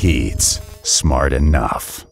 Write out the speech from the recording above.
He's smart enough.